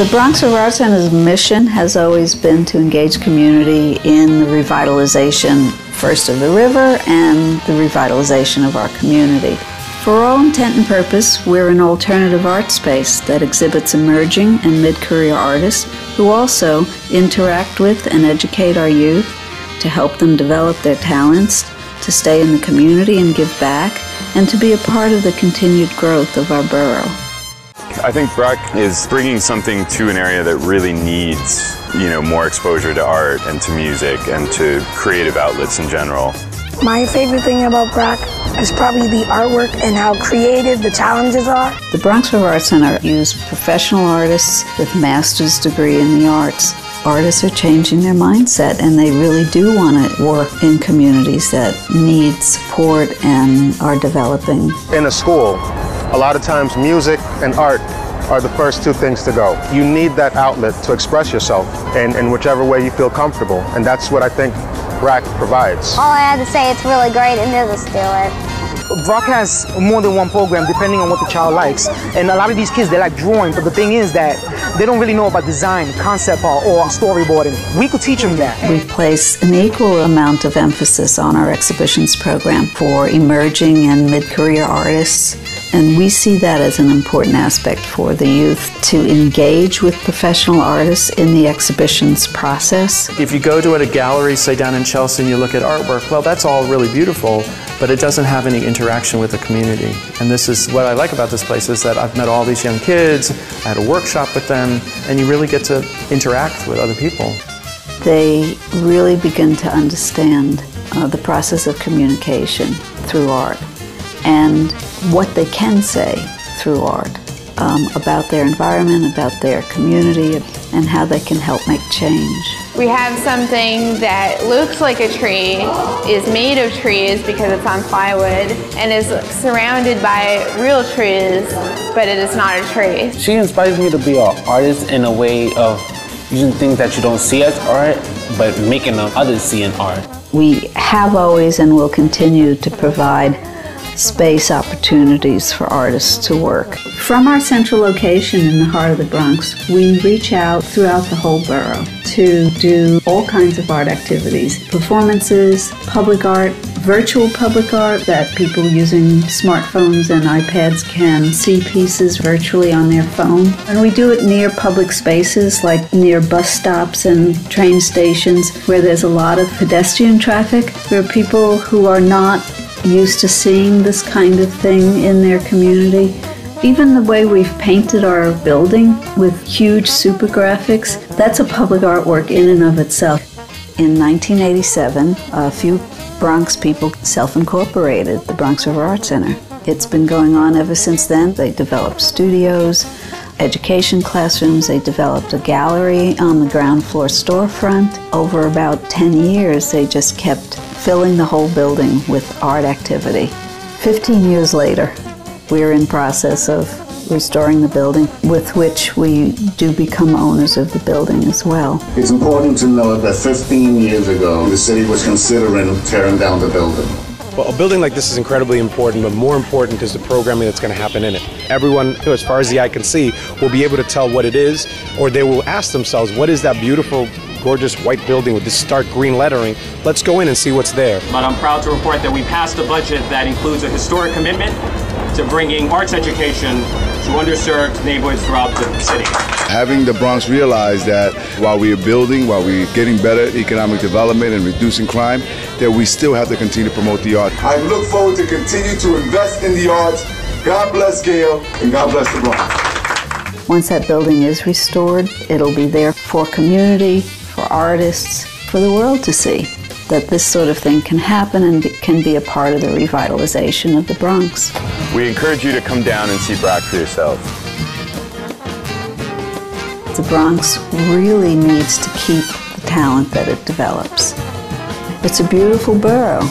The Bronx River Arts Center's mission has always been to engage community in the revitalization, first of the river and the revitalization of our community. For all intent and purpose, we're an alternative art space that exhibits emerging and mid career artists who also interact with and educate our youth to help them develop their talents, to stay in the community and give back, and to be a part of the continued growth of our borough. I think BRAC is bringing something to an area that really needs, you know, more exposure to art and to music and to creative outlets in general. My favorite thing about BRAC is probably the artwork and how creative the challenges are. The Bronx River Arts Center uses professional artists with master's degree in the arts. Artists are changing their mindset and they really do want to work in communities that need support and are developing. In a school, a lot of times music and art are the first two things to go. You need that outlet to express yourself in, in whichever way you feel comfortable. And that's what I think BRAC provides. All I had to say, it's really great and doesn't steal it. BRAC has more than one program depending on what the child likes. And a lot of these kids, they like drawing, but the thing is that they don't really know about design, concept art, or storyboarding. We could teach them that. We place an equal amount of emphasis on our exhibitions program for emerging and mid-career artists. And we see that as an important aspect for the youth to engage with professional artists in the exhibitions process. If you go to a gallery, say down in Chelsea, and you look at artwork, well, that's all really beautiful, but it doesn't have any interaction with the community. And this is what I like about this place is that I've met all these young kids, I had a workshop with them, and you really get to interact with other people. They really begin to understand uh, the process of communication through art and what they can say through art um, about their environment, about their community, and how they can help make change. We have something that looks like a tree, is made of trees because it's on plywood, and is surrounded by real trees, but it is not a tree. She inspires me to be an artist in a way of using things that you don't see as art, but making them others see in art. We have always and will continue to provide space opportunities for artists to work. From our central location in the heart of the Bronx, we reach out throughout the whole borough to do all kinds of art activities, performances, public art, virtual public art that people using smartphones and iPads can see pieces virtually on their phone. And we do it near public spaces like near bus stops and train stations where there's a lot of pedestrian traffic, where people who are not used to seeing this kind of thing in their community. Even the way we've painted our building with huge super graphics, that's a public artwork in and of itself. In 1987, a few Bronx people self incorporated the Bronx River Art Center. It's been going on ever since then. They developed studios, education classrooms, they developed a gallery on the ground floor storefront. Over about 10 years, they just kept filling the whole building with art activity. 15 years later, we're in process of restoring the building, with which we do become owners of the building as well. It's important to note that 15 years ago, the city was considering tearing down the building. Well, a building like this is incredibly important, but more important is the programming that's going to happen in it. Everyone, as far as the eye can see, will be able to tell what it is, or they will ask themselves, what is that beautiful gorgeous white building with this stark green lettering. Let's go in and see what's there. But I'm proud to report that we passed a budget that includes a historic commitment to bringing arts education to underserved neighborhoods throughout the city. Having the Bronx realize that while we are building, while we're getting better economic development and reducing crime, that we still have to continue to promote the arts. I look forward to continue to invest in the arts. God bless Gail and God bless the Bronx. Once that building is restored, it'll be there for community, for artists, for the world to see that this sort of thing can happen and can be a part of the revitalization of the Bronx. We encourage you to come down and see BRAC for yourself. The Bronx really needs to keep the talent that it develops. It's a beautiful borough.